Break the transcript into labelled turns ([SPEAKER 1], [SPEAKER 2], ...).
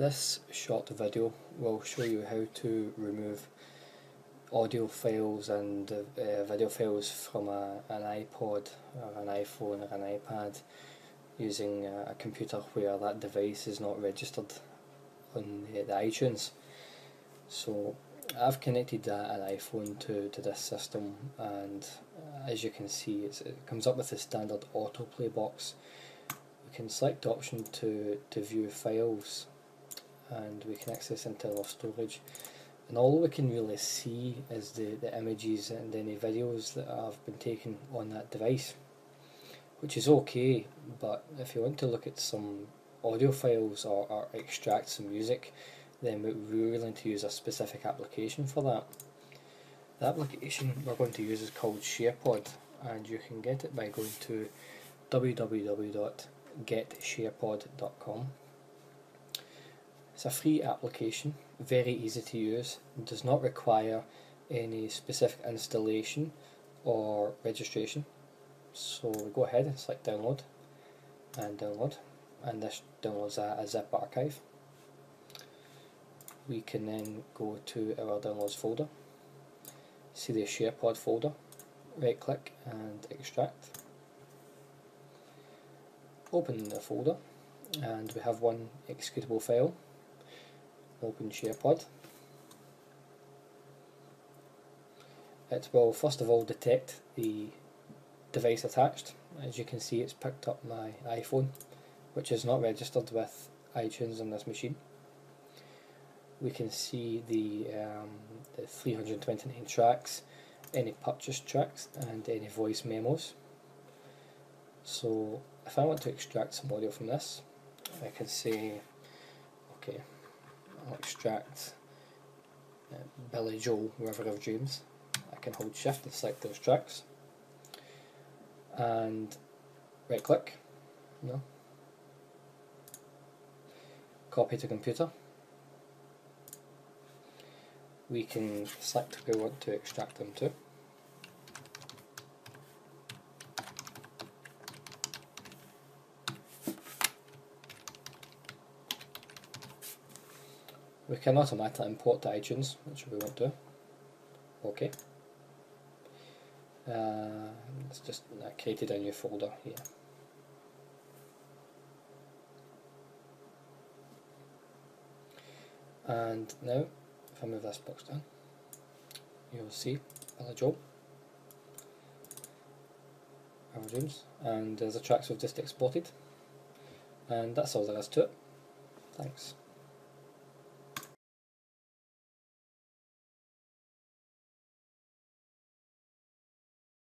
[SPEAKER 1] This short video will show you how to remove audio files and uh, video files from a, an iPod or an iPhone or an iPad using a, computer where that device is not registered on the, the iTunes. So I've connected a, an iPhone to, to this system and uh, as you can see it comes up with the standard autoplay box. We can select the option to, to view files and we can access internal storage and all we can really see is the, the images and any videos that have been taken on that device which is okay but if you want to look at some audio files or, or extract some music then we're willing to use a specific application for that. The application we're going to use is called SharePod and you can get it by going to www.getsharepod.com it's a free application, very easy to use, does not require any specific installation or registration. So we go ahead and select download and download and this downloads a, a zip archive. We can then go to our downloads folder, see the SharePod folder, right click and extract. Open the folder and we have one executable file open SharePod. It will first of all detect the device attached. As you can see it's picked up my iPhone which is not registered with iTunes on this machine. We can see the, um, the 329 tracks, any purchased tracks and any voice memos. So if I want to extract some audio from this, I can say, okay, I'll extract uh, Billy Joel, River of Dreams. I can hold shift and select those tracks and right click, no, copy to computer. We can select where we want to extract them to. We can automatically import to iTunes, which we won't do. Okay. Uh, it's just uh, created a new folder here. And now, if I move this box down, you'll see a job, our dreams, and there's the tracks we've just exported. And that's all there is to it. Thanks.